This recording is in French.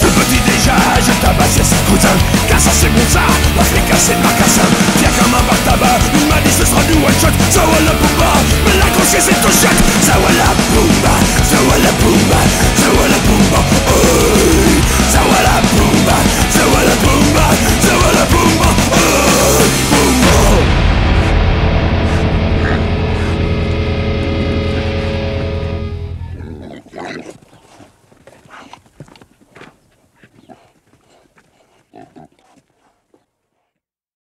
Tout petit déjà, je tabassais ses cousins ça c'est bon ça, l'Afrique c'est ma cassin Tiens comme un bar tabac, il m'a dit ce sera du one shot. Ça va la boumba, mais la conscience est au choc Ça va that up.